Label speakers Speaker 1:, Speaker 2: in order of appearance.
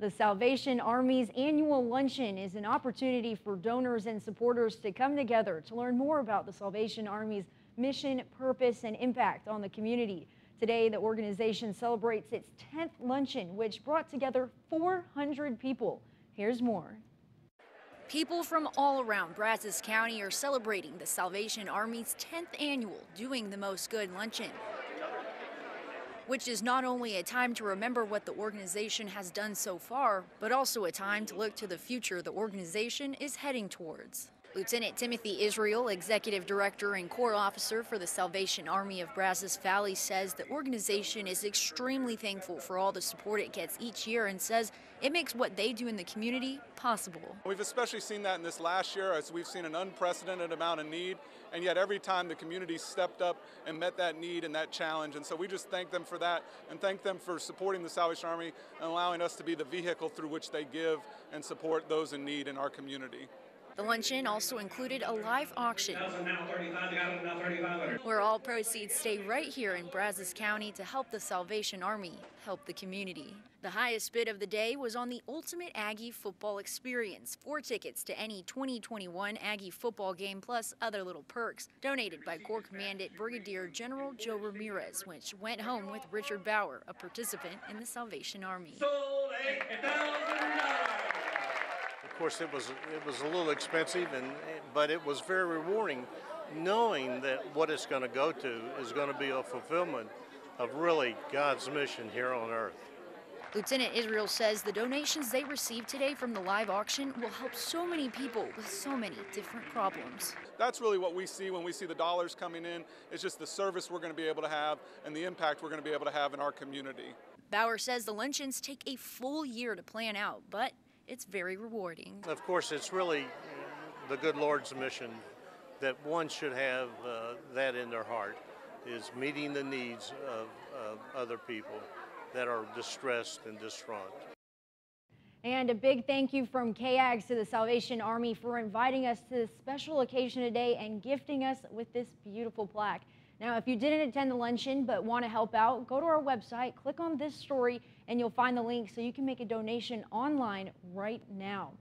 Speaker 1: The Salvation Army's annual luncheon is an opportunity for donors and supporters to come together to learn more about the Salvation Army's mission, purpose, and impact on the community. Today, the organization celebrates its 10th luncheon, which brought together 400 people. Here's more.
Speaker 2: People from all around Brazos County are celebrating the Salvation Army's 10th annual Doing the Most Good luncheon, which is not only a time to remember what the organization has done so far, but also a time to look to the future the organization is heading towards. Lieutenant Timothy Israel, Executive Director and Corps Officer for the Salvation Army of Brazos Valley, says the organization is extremely thankful for all the support it gets each year and says it makes what they do in the community possible.
Speaker 3: We've especially seen that in this last year as we've seen an unprecedented amount of need, and yet every time the community stepped up and met that need and that challenge. And so we just thank them for that and thank them for supporting the Salvation Army and allowing us to be the vehicle through which they give and support those in need in our community.
Speaker 2: The luncheon also included a live auction where all proceeds stay right here in Brazos County to help the Salvation Army help the community. The highest bid of the day was on the Ultimate Aggie Football Experience, four tickets to any 2021 Aggie football game plus other little perks, donated by Corps Commandant Brigadier General Joe Ramirez, which went home with Richard Bauer, a participant in the Salvation Army.
Speaker 4: Of course, it was it was a little expensive, and but it was very rewarding, knowing that what it's going to go to is going to be a fulfillment of really God's mission here on earth.
Speaker 2: Lieutenant Israel says the donations they received today from the live auction will help so many people with so many different problems.
Speaker 3: That's really what we see when we see the dollars coming in. It's just the service we're going to be able to have and the impact we're going to be able to have in our community.
Speaker 2: Bauer says the luncheons take a full year to plan out, but it's very rewarding.
Speaker 4: Of course, it's really the good Lord's mission that one should have uh, that in their heart is meeting the needs of, of other people that are distressed and distraught.
Speaker 1: And a big thank you from KAGS to the Salvation Army for inviting us to this special occasion today and gifting us with this beautiful plaque. Now, if you didn't attend the luncheon but want to help out, go to our website, click on this story, and you'll find the link so you can make a donation online right now.